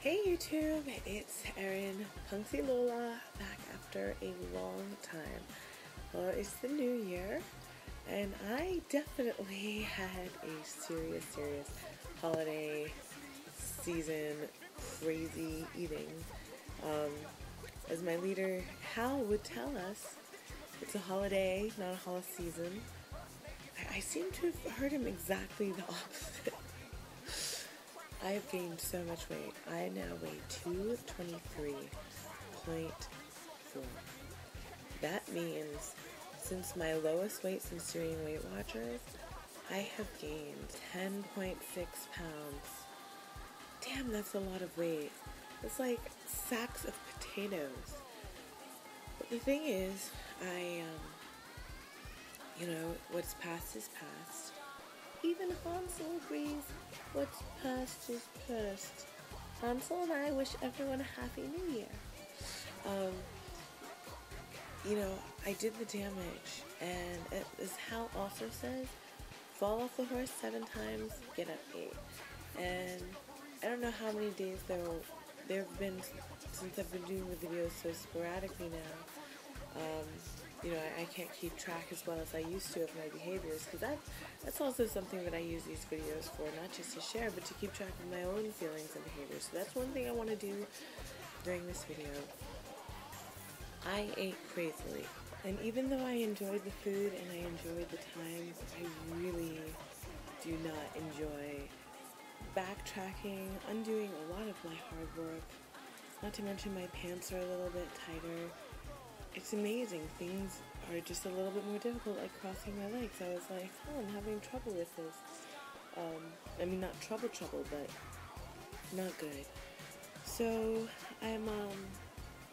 Hey YouTube, it's Erin Punxy Lola back after a long time. Well, it's the new year, and I definitely had a serious, serious holiday season crazy eating. Um, as my leader Hal would tell us, it's a holiday, not a holiday season. I, I seem to have heard him exactly the opposite. I have gained so much weight. I now weigh 223.4. That means since my lowest weight since doing Weight Watchers, I have gained 10.6 pounds. Damn, that's a lot of weight. It's like sacks of potatoes. But the thing is, I, um, you know, what's past is past. Even Hansel agrees what's past is past. Hansel and I wish everyone a happy new year. Um, you know, I did the damage, and as Hal also says, fall off the horse seven times, get up eight. And I don't know how many days there there have been since I've been doing the videos so sporadically now. Um, you know, I, I, can't keep track as well as I used to of my behaviors because that that's also something that I use these videos for, not just to share, but to keep track of my own feelings and behaviors. So that's one thing I want to do during this video. I ate crazily, and even though I enjoyed the food and I enjoyed the time, I really do not enjoy backtracking, undoing a lot of my hard work. Not to mention my pants are a little bit tighter it's amazing. Things are just a little bit more difficult, like crossing my legs. I was like, oh, I'm having trouble with this. Um, I mean, not trouble, trouble, but not good. So I'm, um,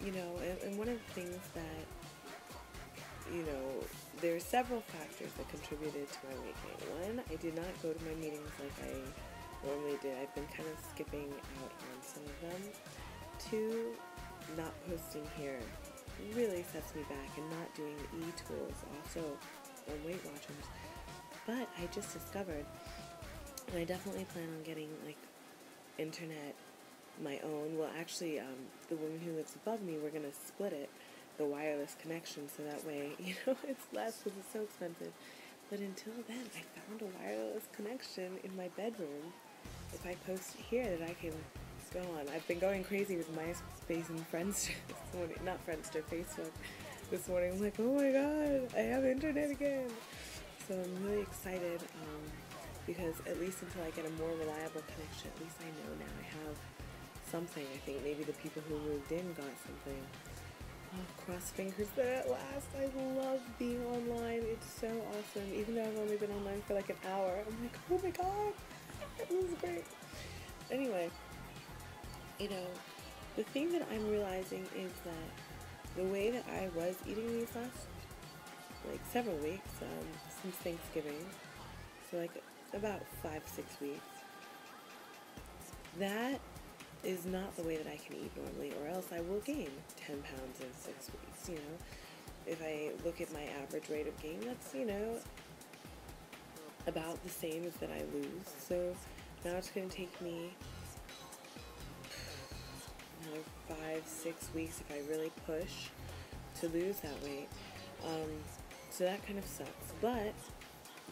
you know, and, and one of the things that, you know, there are several factors that contributed to my weight gain. One, I did not go to my meetings like I normally did. I've been kind of skipping out on some of them. Two, not posting here really sets me back and not doing the e-tools also on Weight Watchers. But I just discovered, and I definitely plan on getting like internet my own. Well, actually, um, the woman who lives above me, we're gonna split it, the wireless connection, so that way, you know, it's less because it's so expensive. But until then, I found a wireless connection in my bedroom. If I post here, that I can on. I've been going crazy with MySpace and Friendster this morning. Not Friendster, Facebook this morning. I'm like, oh my god, I have internet again. So I'm really excited um, because at least until I get a more reliable connection, at least I know now I have something. I think maybe the people who moved in got something. Oh, cross fingers that at last. I love being online. It's so awesome. Even though I've only been online for like an hour, I'm like, oh my god, this is great. Anyway, you know, the thing that I'm realizing is that the way that I was eating these last, like several weeks, um, since Thanksgiving, so like about five, six weeks, that is not the way that I can eat normally, or else I will gain 10 pounds in six weeks, you know. If I look at my average rate of gain, that's, you know, about the same as that I lose. So now it's going to take me five, six weeks if I really push to lose that weight. Um, so that kind of sucks. But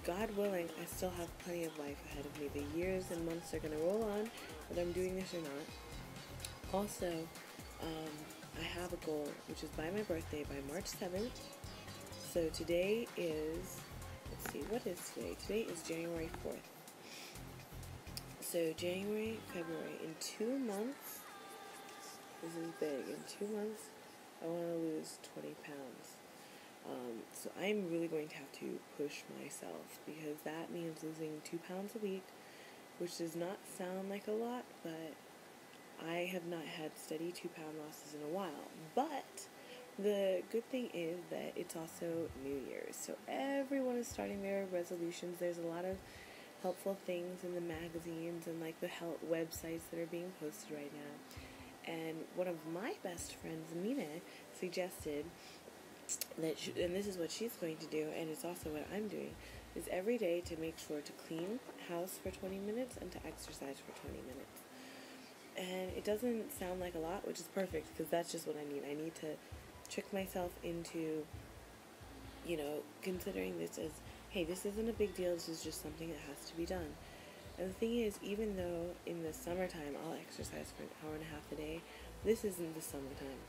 God willing, I still have plenty of life ahead of me. The years and months are going to roll on, whether I'm doing this or not. Also, um, I have a goal, which is by my birthday, by March 7th. So today is, let's see, what is today? Today is January 4th. So January, February, in two months, this is big. In two months, I want to lose 20 pounds. Um, so I'm really going to have to push myself because that means losing two pounds a week, which does not sound like a lot, but I have not had steady two pound losses in a while. But the good thing is that it's also New Year's, so everyone is starting their resolutions. There's a lot of helpful things in the magazines and like the health websites that are being posted right now. And one of my best friends, Mina, suggested that, she, and this is what she's going to do, and it's also what I'm doing, is every day to make sure to clean house for 20 minutes and to exercise for 20 minutes. and it doesn't sound like a lot, which is perfect because that's just what I need. I need to trick myself into, you know, considering this as, hey, this isn't a big deal, this is just something that has to be done. And the thing is, even though in the summertime I'll exercise for an hour and a half a day, this isn't the summertime.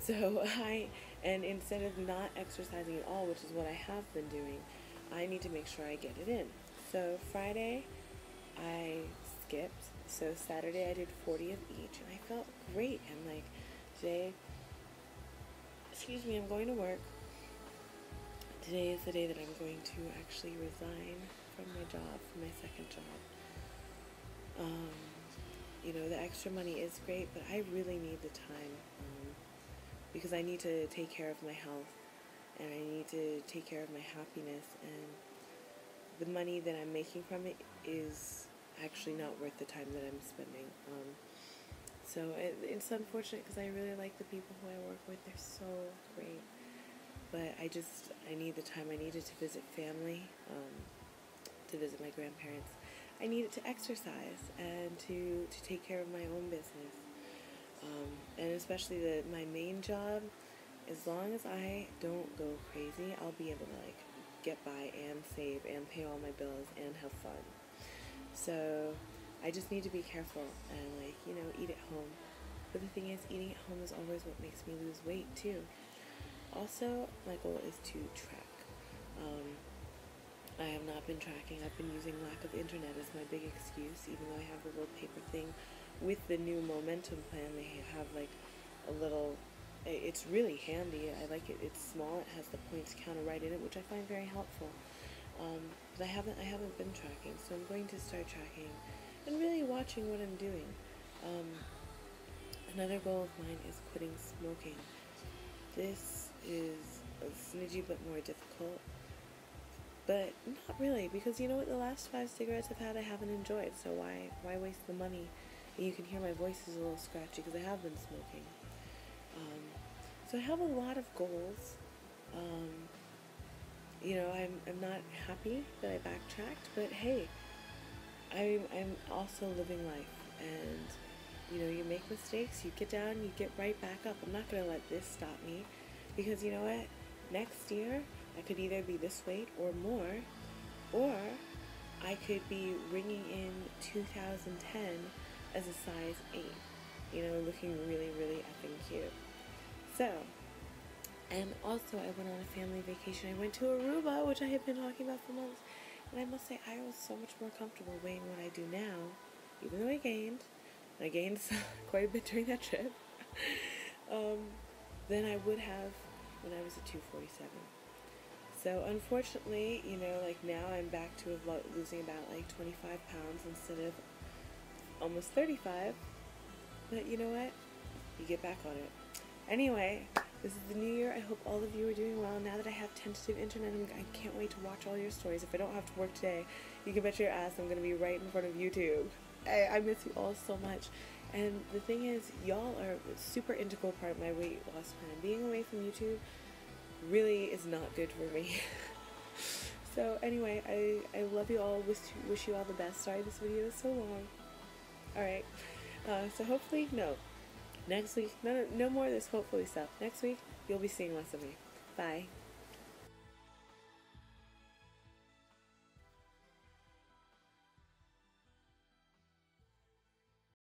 So I, and instead of not exercising at all, which is what I have been doing, I need to make sure I get it in. So Friday, I skipped. So Saturday I did 40 of each, and I felt great. And like today, excuse me, I'm going to work. Today is the day that I'm going to actually resign from my job, from my second job. Um, you know, the extra money is great, but I really need the time um, because I need to take care of my health and I need to take care of my happiness and the money that I'm making from it is actually not worth the time that I'm spending. Um, so it, it's unfortunate because I really like the people who I work with. They're so great. But I just, I need the time. I needed to visit family, um, to visit my grandparents. I needed to exercise and to, to take care of my own business. Um, and especially the, my main job, as long as I don't go crazy, I'll be able to like get by and save and pay all my bills and have fun. So I just need to be careful and like, you know, eat at home. But the thing is, eating at home is always what makes me lose weight too. Also, my goal is to track. Um, I have not been tracking. I've been using lack of internet as my big excuse, even though I have the little paper thing. With the new momentum plan, they have like a little. It's really handy. I like it. It's small. It has the points counter right in it, which I find very helpful. Um, but I haven't I haven't been tracking, so I'm going to start tracking and really watching what I'm doing. Um, another goal of mine is quitting smoking. This is a smidgy but more difficult, but not really because you know what? The last five cigarettes I've had I haven't enjoyed, so why why waste the money? You can hear my voice is a little scratchy because I have been smoking. Um, so I have a lot of goals. Um, you know, I'm, I'm not happy that I backtracked, but hey, I'm, I'm also living life. And, you know, you make mistakes, you get down, you get right back up. I'm not to let this stop me because you know what? Next year, I could either be this weight or more, or I could be ringing in 2010 as a size 8, you know, looking really, really effing cute. So, and also, I went on a family vacation. I went to Aruba, which I had been talking about for months. And I must say, I was so much more comfortable weighing what I do now, even though I gained. I gained quite a bit during that trip. um, than I would have when I was at 247. So unfortunately, you know, like now I'm back to losing about like 25 pounds instead of almost 35. But you know what? You get back on it. Anyway, this is the new year. I hope all of you are doing well. Now that I have tentative internet, I can't wait to watch all your stories. If I don't have to work today, you can bet your ass I'm going to be right in front of YouTube. I, I miss you all so much. And the thing is, y'all are super integral part of my weight loss plan. Being away from YouTube really is not good for me. so anyway, I, I love you all. Wish, wish you all the best. Sorry this video is so long. Alright. Uh, so hopefully, no, Next week, no, no more of this hopefully stuff. Next week, you'll be seeing less of me. Bye.